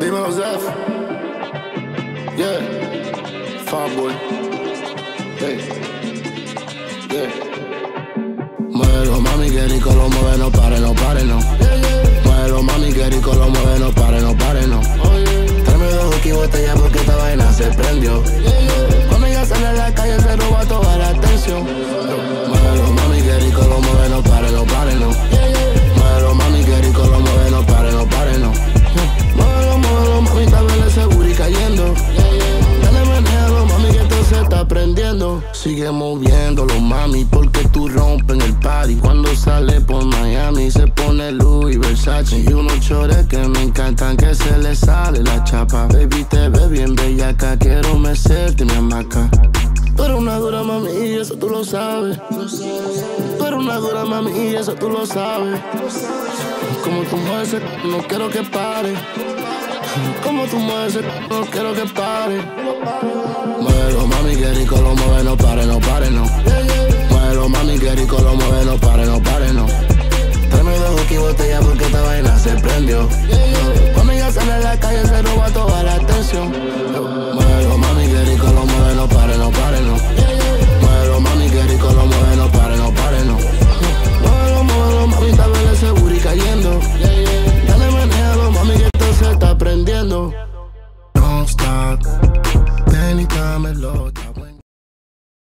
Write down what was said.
Dímelo, Zef. Yeah. Farboy. Hey. Yeah. Muévelo, mami, que rico lo mueve, no pare, no pare, no. Muévelo, mami, que rico lo mueve, no pare, no pare, no. Tráeme dos whisky botella porque esta vaina se prendió. Cuando Sigue moviéndolo, mami, porque tú rompes el party. Cuando sale por Miami, se pone Louis Versace. Y unos chores que me encantan, que se le sale la chapa. Baby, te ve bien bellaca, quiero mecerte mi hamaca. Tú eres una dura, mami, y eso tú lo sabes. Tú eres una dura, mami, y eso tú lo sabes. Como tú mueves, no quiero que pare. Como tú mueves, no quiero que pare. canción. Muévelo, mami, que rico lo mueve, no pare, no pare, no. Muévelo, mami, que rico lo mueve, no pare, no pare, no. Muévelo, muévelo, mami, está el seguro y cayendo. Dale, manéjalo, mami, que esto se está prendiendo. No stop, ven y dámelo.